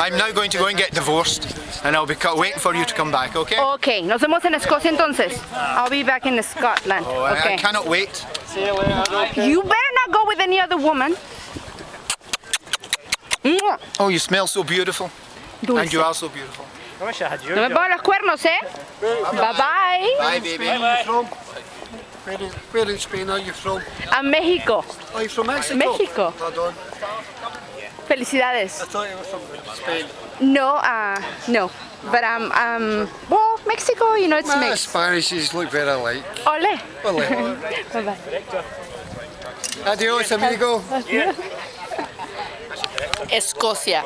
I'm now going to go and get divorced, and I'll be waiting for you to come back, okay? Ok, nos vemos en Escocia entonces. I'll be back in Scotland. Oh, I, I Okay. cannot wait. See You later. Okay. You better not go with any other woman. Oh, you smell so beautiful, and you are so beautiful. I wish I had your No me job. pongan los cuernos, ¿eh? Bye bye. Bye, baby. Where are you from? Where in, where in Spain are you from? A México. Are you from Mexico? Mexico. Pardon. Felicidades. I thought you were from Spain. No, uh, no. But um, um, well, Mexico, you know, it's My mixed. Spanishes look very alike. Ole. Bye bye. Adios, amigo. Escocia.